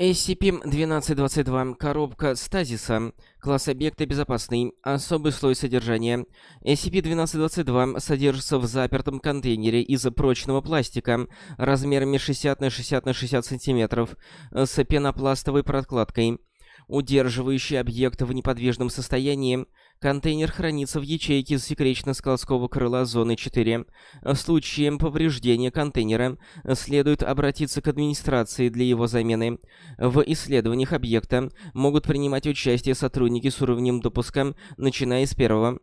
SCP-1222. Коробка стазиса. Класс объекта безопасный. Особый слой содержания. SCP-1222 содержится в запертом контейнере из прочного пластика размерами 60 на 60 на 60 см с пенопластовой прокладкой, удерживающий объект в неподвижном состоянии. Контейнер хранится в ячейке секречно-складского крыла зоны 4. В случае повреждения контейнера следует обратиться к администрации для его замены. В исследованиях объекта могут принимать участие сотрудники с уровнем допуска, начиная с первого.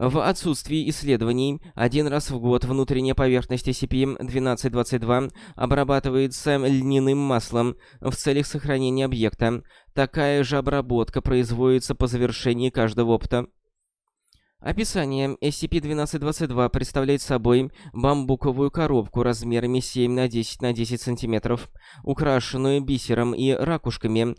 В отсутствии исследований, один раз в год внутренняя поверхность SCP-1222 обрабатывается льняным маслом в целях сохранения объекта. Такая же обработка производится по завершении каждого опыта. Описание. SCP-1222 представляет собой бамбуковую коробку размерами 7 на 10 на 10 см, украшенную бисером и ракушками.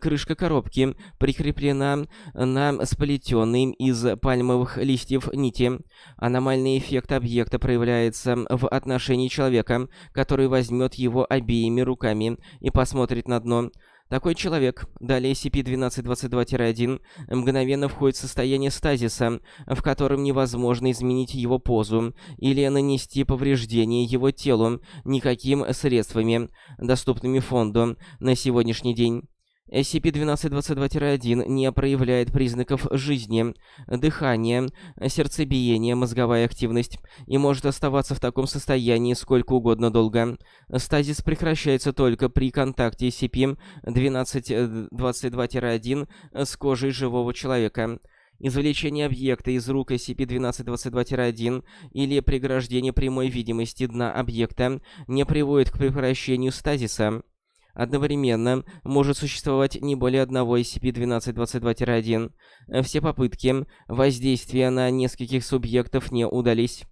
Крышка коробки прикреплена на сплетенной из пальмовых листьев нити. Аномальный эффект объекта проявляется в отношении человека, который возьмет его обеими руками и посмотрит на дно. Такой человек, далее SCP-1222-1, мгновенно входит в состояние стазиса, в котором невозможно изменить его позу или нанести повреждение его телу никакими средствами, доступными фонду на сегодняшний день. SCP-1222-1 не проявляет признаков жизни, дыхания, сердцебиения, мозговая активность и может оставаться в таком состоянии сколько угодно долго. Стазис прекращается только при контакте SCP-1222-1 с кожей живого человека. Извлечение объекта из рук SCP-1222-1 или преграждение прямой видимости дна объекта не приводит к прекращению стазиса. Одновременно может существовать не более одного SCP-1222-1. Все попытки воздействия на нескольких субъектов не удались.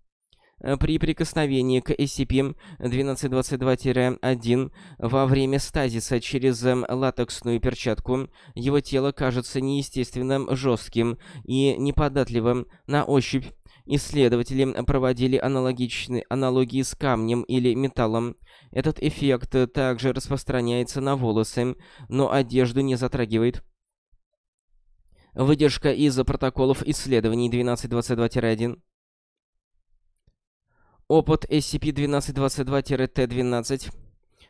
При прикосновении к SCP-1222-1 во время стазиса через латексную перчатку его тело кажется неестественно жестким и неподатливым на ощупь. Исследователи проводили аналогичные аналогии с камнем или металлом. Этот эффект также распространяется на волосы, но одежду не затрагивает. Выдержка из протоколов исследований 1222-1. Опыт SCP-1222-T12.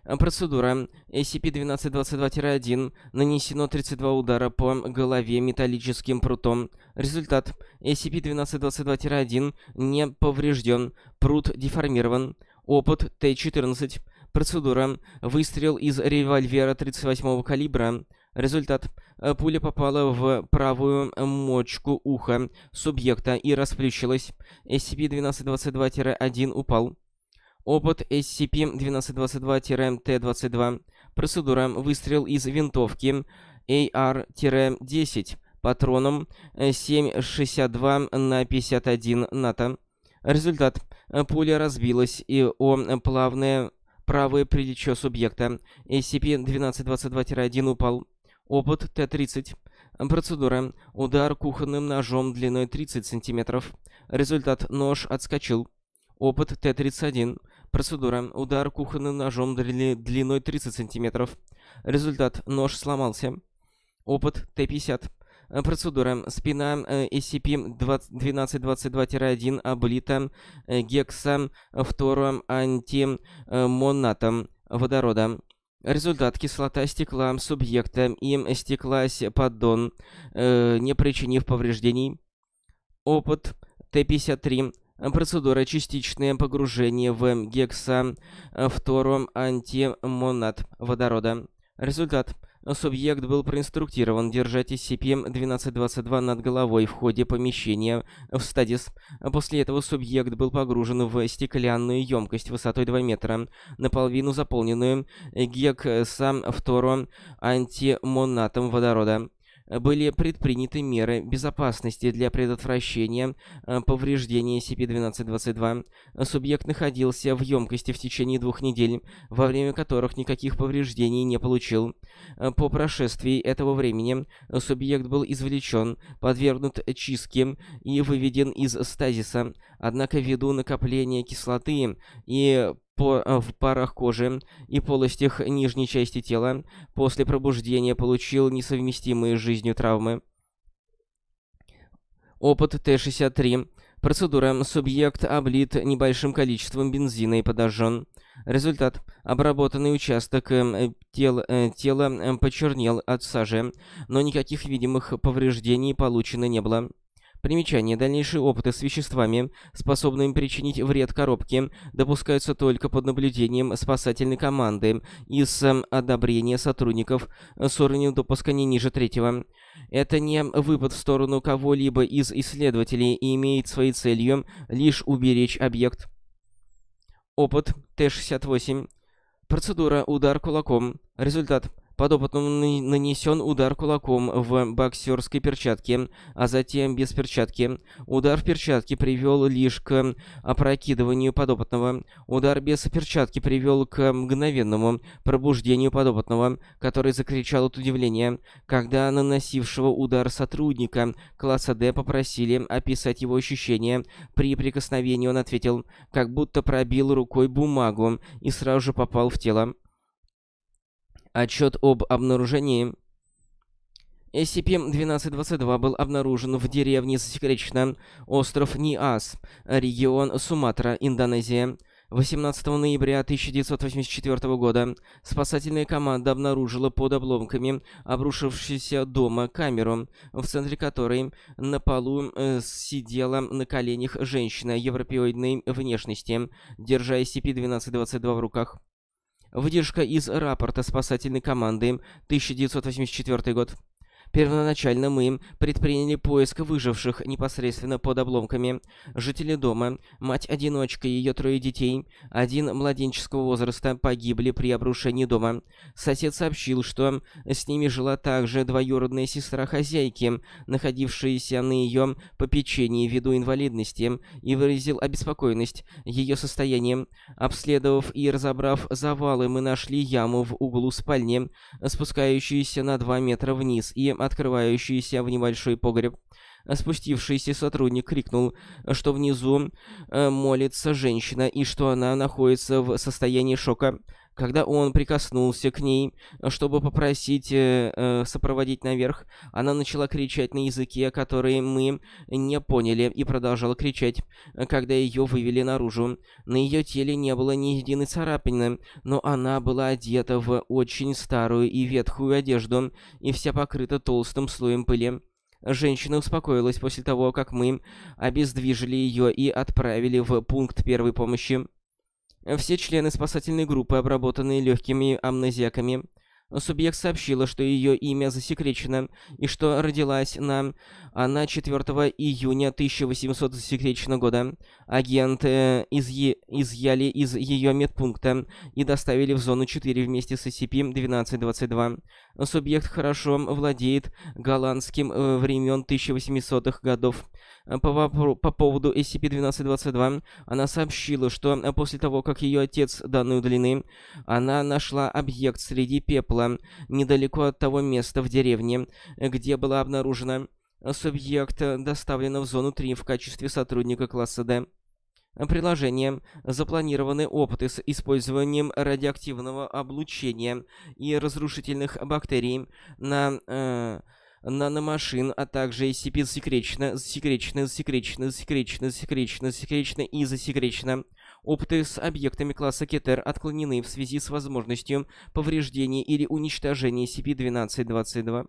Процедура. SCP-1222-1. Нанесено 32 удара по голове металлическим прутом. Результат. SCP-1222-1 не поврежден. Прут деформирован. Опыт Т-14. Процедура. Выстрел из револьвера 38-го калибра. Результат. Пуля попала в правую мочку уха субъекта и расплющилась. SCP-1222-1 упал. Опыт SCP-1222-T-22. Процедура. Выстрел из винтовки AR-10 патроном 7,62 на 51 НАТО. Результат. Пуля разбилась и о плавное правое плечо субъекта. SCP-1222-1 упал. Опыт Т-30. Процедура. Удар кухонным ножом длиной 30 см. Результат. Нож отскочил. Опыт Т-31. Процедура. Удар кухонным ножом дли длиной 30 см. Результат. Нож сломался. Опыт Т-50. Процедура. Спина SCP-1222-1 облита гексом вторым антимонатом водорода. Результат. Кислота стекла субъекта и стеклась поддон, э, не причинив повреждений. Опыт Т-53. Процедура частичное погружение в гекса втором антимонат водорода. Результат. Субъект был проинструктирован держать SCP-1222 над головой в ходе помещения в стадис. После этого субъект был погружен в стеклянную емкость высотой 2 метра, наполовину заполненную гексом втором антимонатом водорода были предприняты меры безопасности для предотвращения э, повреждения SCP-1222. Субъект находился в емкости в течение двух недель, во время которых никаких повреждений не получил. Э, по прошествии этого времени субъект был извлечен, подвергнут чистке и выведен из стазиса. Однако ввиду накопления кислоты и по, в парах кожи и полостях нижней части тела, после пробуждения получил несовместимые с жизнью травмы. Опыт Т-63. Процедура. Субъект облит небольшим количеством бензина и подожжен. Результат. Обработанный участок э, тел, э, тела э, почернел от сажи, но никаких видимых повреждений получено не было. Примечание. Дальнейшие опыты с веществами, способными причинить вред коробке, допускаются только под наблюдением спасательной команды и с одобрения сотрудников с уровнем допуска не ниже третьего. Это не выпад в сторону кого-либо из исследователей и имеет своей целью лишь уберечь объект. Опыт Т-68. Процедура «Удар кулаком». Результат. Подопытному нанесен удар кулаком в боксерской перчатке, а затем без перчатки. Удар в перчатке привел лишь к опрокидыванию подопытного. Удар без перчатки привел к мгновенному пробуждению подопытного, который закричал от удивления. Когда наносившего удар сотрудника класса D попросили описать его ощущения, при прикосновении он ответил, как будто пробил рукой бумагу и сразу же попал в тело. Отчет об обнаружении SCP-1222 был обнаружен в деревне засекречено, остров Ниас, регион Суматра, Индонезия. 18 ноября 1984 года спасательная команда обнаружила под обломками обрушившегося дома камеру, в центре которой на полу э, сидела на коленях женщина европеоидной внешности, держа SCP-1222 в руках. Выдержка из рапорта спасательной команды, 1984 год. Первоначально мы предприняли поиск выживших непосредственно под обломками. Жители дома, мать-одиночка и ее трое детей, один младенческого возраста, погибли при обрушении дома. Сосед сообщил, что с ними жила также двоюродная сестра хозяйки, находившаяся на ее попечении ввиду инвалидности, и выразил обеспокоенность ее состоянием. Обследовав и разобрав завалы, мы нашли яму в углу спальни, спускающуюся на 2 метра вниз, и открывающийся в небольшой погреб. Спустившийся сотрудник крикнул, что внизу э, молится женщина и что она находится в состоянии шока. Когда он прикоснулся к ней, чтобы попросить э, э, сопроводить наверх, она начала кричать на языке, который мы не поняли, и продолжала кричать, когда ее вывели наружу. На ее теле не было ни единой царапины, но она была одета в очень старую и ветхую одежду, и вся покрыта толстым слоем пыли. Женщина успокоилась после того, как мы обездвижили ее и отправили в пункт первой помощи. Все члены спасательной группы, обработанные легкими амнезиаками, Субъект сообщила, что ее имя засекречено, и что родилась на... Она 4 июня 1800 засекреченного года. Агенты изъ... изъяли из ее медпункта и доставили в зону 4 вместе с SCP-1222. Субъект хорошо владеет голландским э, времен 1800-х годов. По, по поводу SCP-1222 она сообщила, что после того, как ее отец данной удалены, она нашла объект среди пепла недалеко от того места в деревне, где была обнаружена. Субъект доставлена в зону 3 в качестве сотрудника класса D. Приложение. Запланированы опыты с использованием радиоактивного облучения и разрушительных бактерий на... Э, наномашин, а также SCP засекречено, засекречено, засекречено, засекречено, засекречено, засекречено и засекречено. Опыты с объектами класса Кетер отклонены в связи с возможностью повреждения или уничтожения SCP-1222.